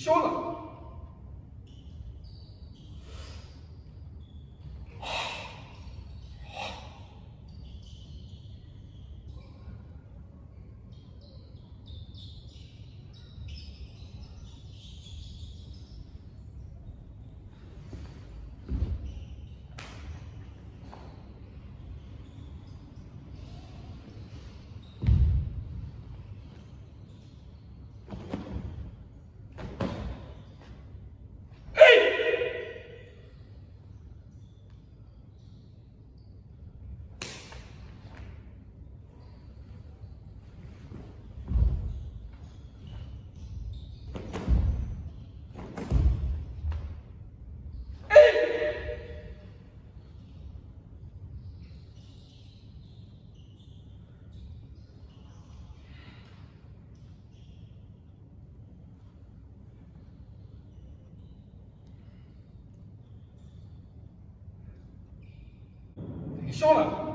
消了。消了。